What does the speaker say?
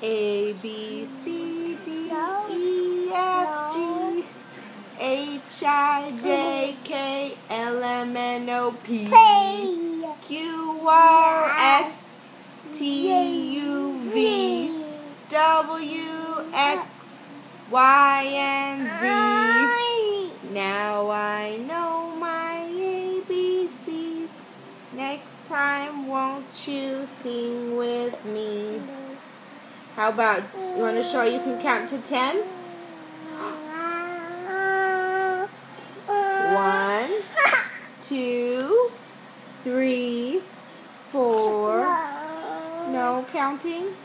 A B C D E F G H I J K L M N O P Q R S T U V W X Y and Z. Now I know my ABCs. Next time, won't you sing with me? How about you want to show you can count to ten? One, two, three, four. No counting.